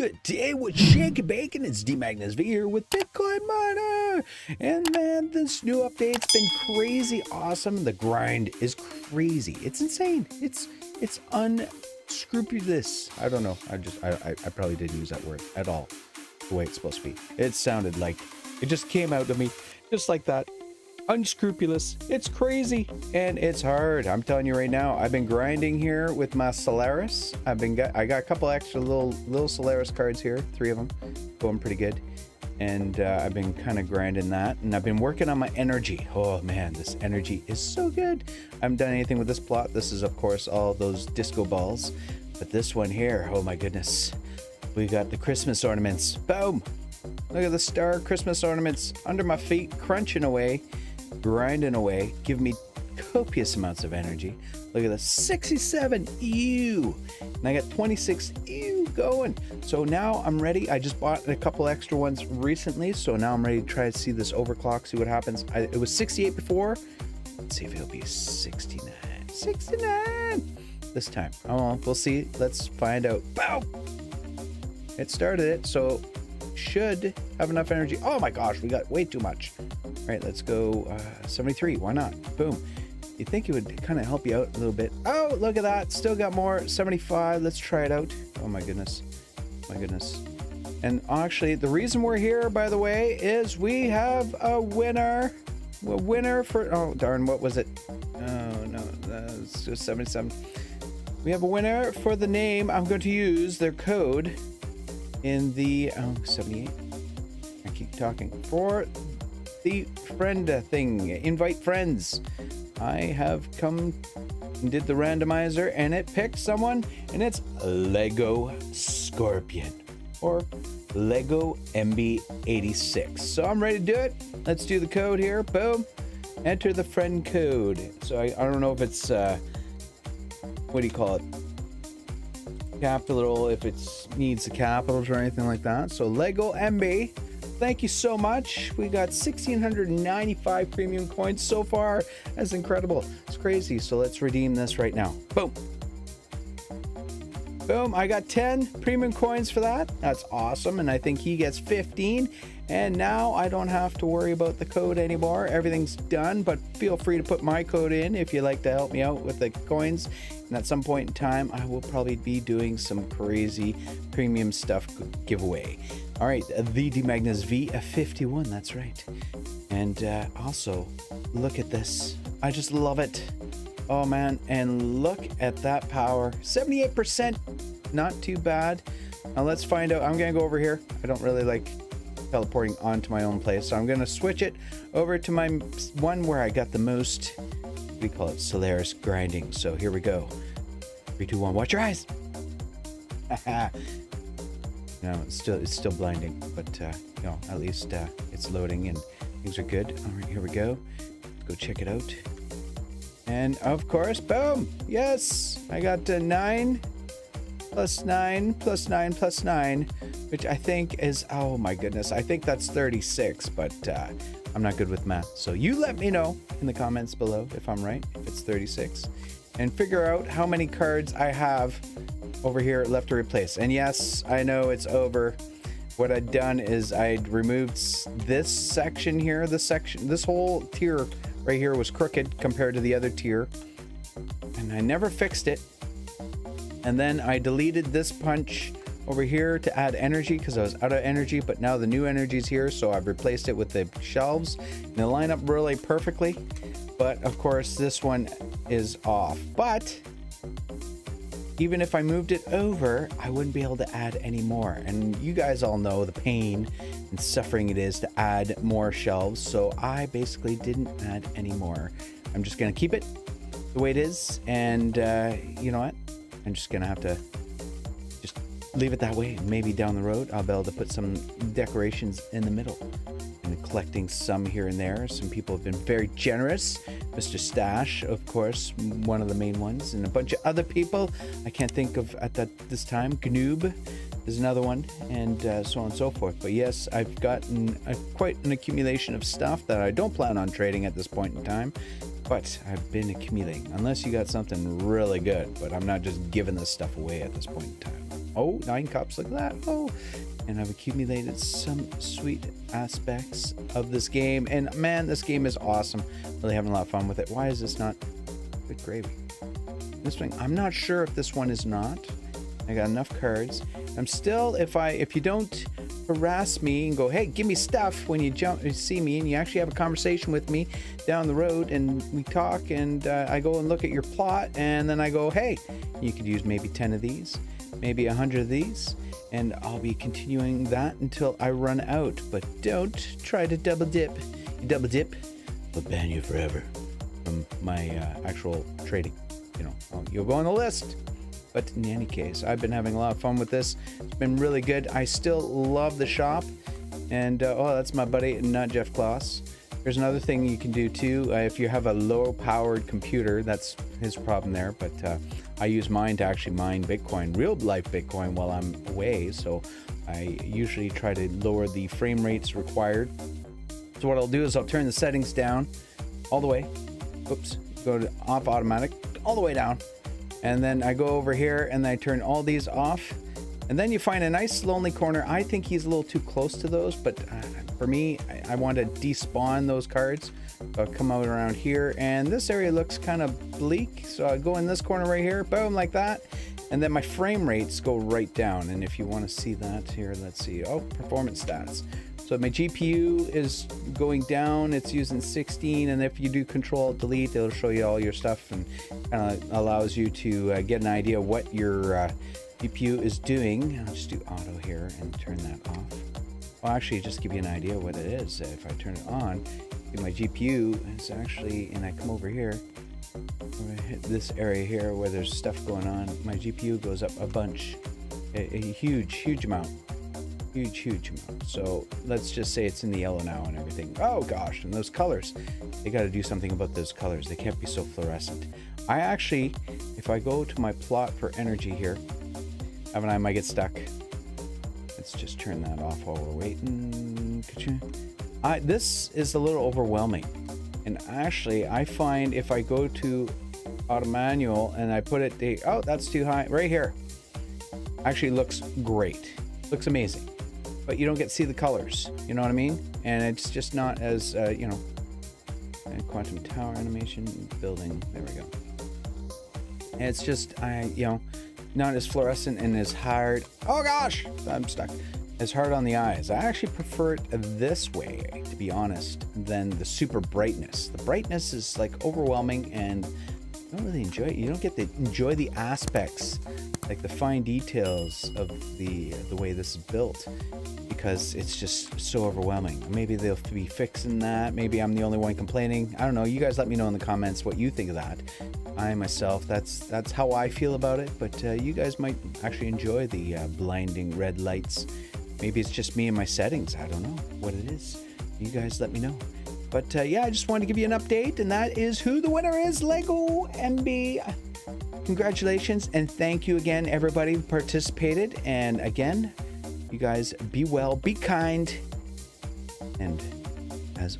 Good day with Shake Bacon. It's D Magnus V here with Bitcoin Miner. And man, this new update's been crazy awesome. The grind is crazy. It's insane. It's it's unscrupulous. I don't know. I just I, I, I probably didn't use that word at all the way it's supposed to be. It sounded like it just came out to me just like that unscrupulous. It's crazy and it's hard. I'm telling you right now. I've been grinding here with my Solaris. I've been got I got a couple extra little little Solaris cards here, three of them, going pretty good. And uh, I've been kind of grinding that, and I've been working on my energy. Oh man, this energy is so good. I haven't done anything with this plot. This is of course all those disco balls, but this one here, oh my goodness, we got the Christmas ornaments. Boom! Look at the star Christmas ornaments under my feet, crunching away grinding away, give me copious amounts of energy. Look at the 67 ew, and I got 26 ew going. So now I'm ready. I just bought a couple extra ones recently, so now I'm ready to try to see this overclock, see what happens. I, it was 68 before. Let's see if it'll be 69. 69 this time. Oh, we'll see. Let's find out. Bow! It started it, so should have enough energy. Oh my gosh, we got way too much. All right, let's go uh, 73. Why not? Boom. You think it would kind of help you out a little bit. Oh, look at that. Still got more. 75. Let's try it out. Oh my goodness. My goodness. And actually, the reason we're here, by the way, is we have a winner. A winner for... Oh, darn. What was it? Oh, no. That's just 77. We have a winner for the name. I'm going to use their code in the... Oh, 78. I keep talking. For the friend thing. Invite friends. I have come and did the randomizer and it picked someone and it's Lego Scorpion or Lego MB86. So I'm ready to do it. Let's do the code here. Boom. Enter the friend code. So I, I don't know if it's, uh, what do you call it? Capital, if it needs the capitals or anything like that. So Lego MB thank you so much. We got 1,695 premium coins so far. That's incredible. It's crazy. So let's redeem this right now. Boom. Boom. I got 10 premium coins for that. That's awesome. And I think he gets 15. And now I don't have to worry about the code anymore. Everything's done, but feel free to put my code in if you'd like to help me out with the coins. And at some point in time, I will probably be doing some crazy premium stuff giveaway. All right, the D Magnus V51, that's right. And uh, also, look at this. I just love it. Oh man, and look at that power. 78%, not too bad. Now let's find out. I'm gonna go over here. I don't really like teleporting onto my own place, so I'm gonna switch it over to my one where I got the most, we call it Solaris grinding. So here we go. Three, two, one, watch your eyes. No, it's still it's still blinding, but uh, you know at least uh, it's loading and things are good. All right, here we go. Let's go check it out. And of course, boom! Yes, I got uh, nine plus nine plus nine plus nine, which I think is oh my goodness, I think that's 36, but uh, I'm not good with math. So you let me know in the comments below if I'm right, if it's 36, and figure out how many cards I have over here left to replace. And yes, I know it's over. What I'd done is I'd removed this section here, this section, this whole tier right here was crooked compared to the other tier. And I never fixed it. And then I deleted this punch over here to add energy because I was out of energy, but now the new energy is here, so I've replaced it with the shelves. And they line up really perfectly. But of course, this one is off. But even if I moved it over, I wouldn't be able to add any more. And you guys all know the pain and suffering it is to add more shelves. So I basically didn't add any more. I'm just to keep it the way it is. And uh, you know what? I'm just to have to just leave it that way. Maybe down the road, I'll be able to put some decorations in the middle and collecting some here and there. Some people have been very generous. Mr. Stash, of course, one of the main ones, and a bunch of other people I can't think of at that this time. Gnoob is another one, and uh, so on and so forth. But yes, I've gotten a, quite an accumulation of stuff that I don't plan on trading at this point in time. But I've been accumulating, unless you got something really good. But I'm not just giving this stuff away at this point in time. Oh, nine cups. Look at that. Oh, and I've accumulated some sweet aspects of this game. And man, this game is awesome. Really having a lot of fun with it. Why is this not good gravy? This one, I'm not sure if this one is not. I got enough cards. I'm still, if I, if you don't harass me and go, hey, give me stuff when you jump, you see me, and you actually have a conversation with me down the road, and we talk, and uh, I go and look at your plot, and then I go, hey, you could use maybe 10 of these, maybe 100 of these, and I'll be continuing that until I run out. But don't try to double dip. You double dip, I'll ban you forever from my uh, actual trading. You know, you'll go on the list. But in any case, I've been having a lot of fun with this. It's been really good. I still love the shop. And, uh, oh, that's my buddy, not Jeff Kloss. There's another thing you can do too. Uh, if you have a low powered computer, that's his problem there. But uh, I use mine to actually mine Bitcoin, real life Bitcoin, while I'm away. So I usually try to lower the frame rates required. So what I'll do is I'll turn the settings down all the way. Oops, go to off automatic, all the way down. And then I go over here and I turn all these off. And then you find a nice lonely corner. I think he's a little too close to those, but uh, for me, I, I want to despawn those cards. So I'll come out around here and this area looks kind of bleak. So I go in this corner right here, boom, like that. And then my frame rates go right down. And if you want to see that here, let's see. Oh, performance stats. So my GPU is going down, it's using 16, and if you do control delete, it'll show you all your stuff and of allows you to uh, get an idea what your uh, GPU is doing. I'll just do auto here and turn that off. Well, actually, just give you an idea what it is. If I turn it on, my GPU is actually, and I come over here, hit this area here where there's stuff going on, my GPU goes up a bunch, a, a huge, huge amount huge, huge amount. So let's just say it's in the yellow now and everything. Oh gosh, and those colors. They got to do something about those colors. They can't be so fluorescent. I actually, if I go to my plot for energy here, Evan and I might get stuck. Let's just turn that off while we're waiting. I, this is a little overwhelming. And actually, I find if I go to auto manual and I put it, the, oh, that's too high, right here. Actually looks great. Looks amazing but you don't get to see the colors. You know what I mean? And it's just not as, uh, you know, quantum tower animation building. There we go. And it's just, I, you know, not as fluorescent and as hard. Oh gosh, I'm stuck. As hard on the eyes. I actually prefer it this way, to be honest, than the super brightness. The brightness is like overwhelming and I don't really enjoy it. You don't get to enjoy the aspects, like the fine details of the the way this is built because it's just so overwhelming. Maybe they'll be fixing that. Maybe I'm the only one complaining. I don't know. You guys let me know in the comments what you think of that. I myself, that's that's how I feel about it. But uh, you guys might actually enjoy the uh, blinding red lights. Maybe it's just me and my settings. I don't know what it is. You guys let me know. But uh, yeah, I just wanted to give you an update, and that is who the winner is Lego MB. Congratulations, and thank you again, everybody who participated. And again, you guys be well, be kind, and as